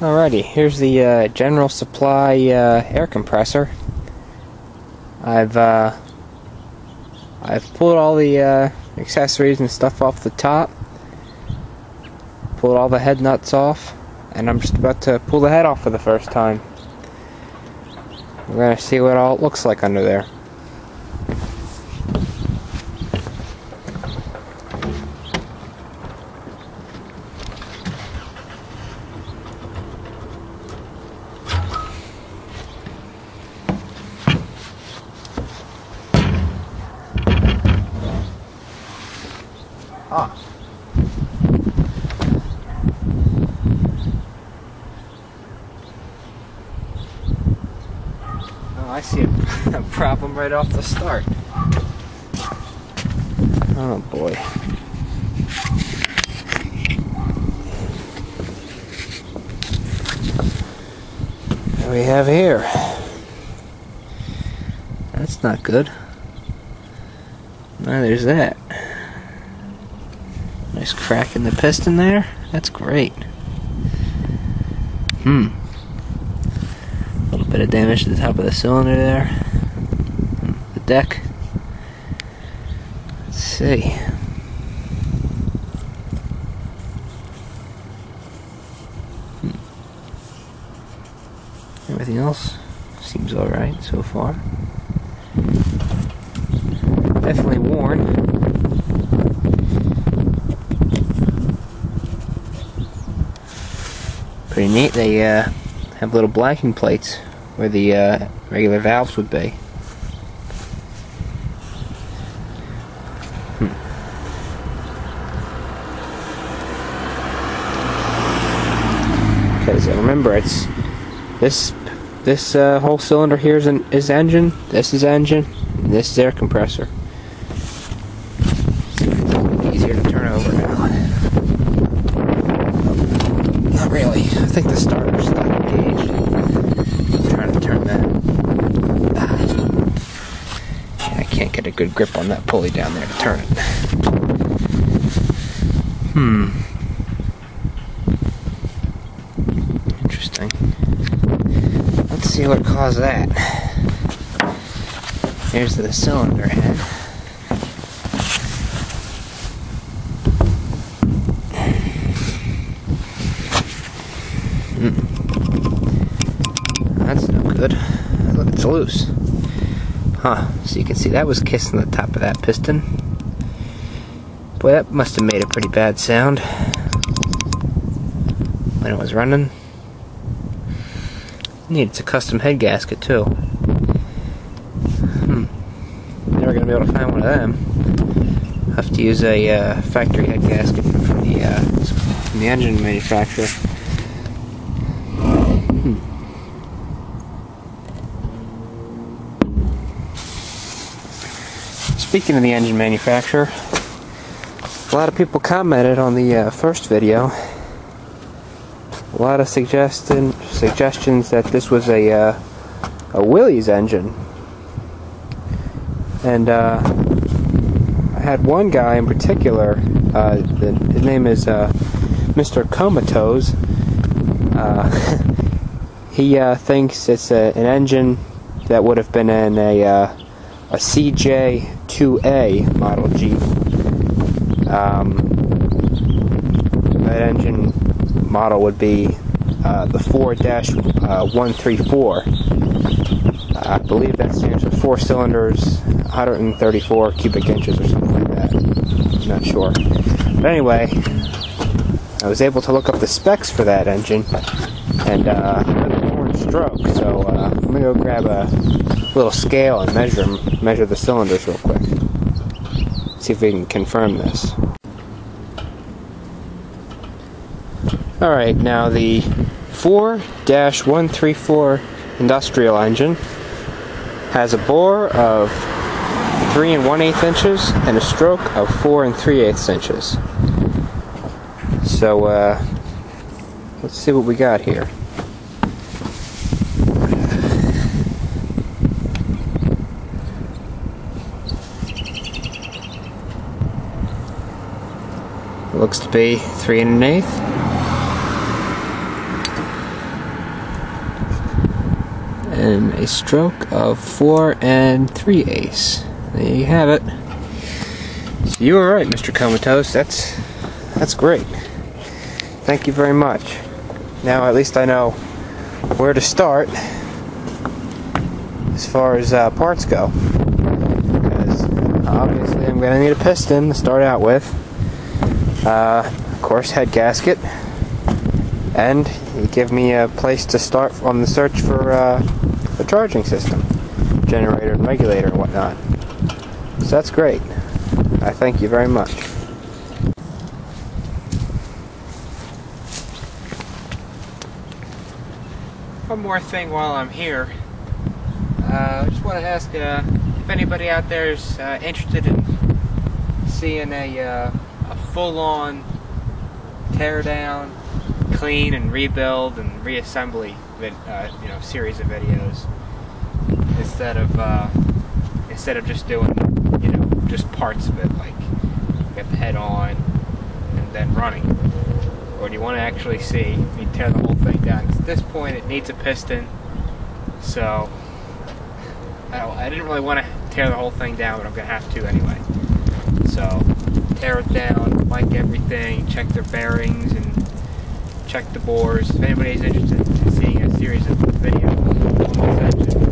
Alrighty, here's the uh, General Supply uh, air compressor. I've uh, I've pulled all the uh, accessories and stuff off the top, pulled all the head nuts off, and I'm just about to pull the head off for the first time. We're gonna see what all it looks like under there. Oh, I see a, problem right off the start. Oh boy. What we have here? That's not good. Now there's that. Nice crack in the piston there. That's great. Hmm. Bit of damage to the top of the cylinder there. The deck. Let's see. Hmm. Everything else seems alright so far. Definitely worn. Pretty neat. They uh, have little blanking plates where the uh, regular valves would be. Hmm. Because remember, it's this this uh, whole cylinder here is an is engine. This is engine. This is air compressor. Not really. I think the starter's engaged. I'm trying to turn that. Ah. I can't get a good grip on that pulley down there to turn it. Hmm. Interesting. Let's see what caused that. Here's the cylinder head. That's no good. Look, it's loose. Huh. So you can see that was kissing the top of that piston. Boy, that must have made a pretty bad sound when it was running. Needs a custom head gasket too. Hmm. Never gonna be able to find one of them. Have to use a uh, factory head gasket from the uh, from the engine manufacturer. Hmm. Speaking of the engine manufacturer, a lot of people commented on the uh, first video. A lot of suggestion suggestions that this was a uh, a Willys engine, and uh, I had one guy in particular. Uh, the, his name is uh, Mr. Comatose. Uh, he thinks it's a, an engine that would have been in a a CJ2A model Jeep. Um, that engine model would be uh, the 4-134. I believe that stands for four cylinders, 134 cubic inches or something like that. I'm not sure. But anyway, I was able to look up the specs for that engine and uh, stroke. So uh, I'm gonna go grab a little scale and measure measure the cylinders real quick. See if we can confirm this. All right, now the 4-134 industrial engine has a bore of 3 and 1 8 inches and a stroke of 4 and 3 eighths inches. So, uh, let's see what we got here. Looks to be 3 and an eighth. and a stroke of 4 and 3 ace. There you have it. So you were right, Mr. Comatose. That's, that's great. Thank you very much. Now at least I know where to start as far as uh, parts go. Because obviously I'm going to need a piston to start out with. Uh, of course, head gasket. And you give me a place to start on the search for uh, a charging system, generator and regulator and whatnot. So that's great. I thank you very much. One more thing while I'm here. Uh, I just want to ask uh, if anybody out there is uh, interested in seeing a, uh, a full-on teardown, clean and rebuild and reassembly, uh, you know, series of videos instead of uh, instead of just doing, you know, just parts of it, like get the head on and then running. Or do you want to actually see me tear the whole thing down? At this point, it needs a piston, so I, I didn't really want to tear the whole thing down, but I'm going to have to anyway. So, tear it down, like everything, check their bearings, and check the bores. If anybody's interested in seeing a series of videos on this engine,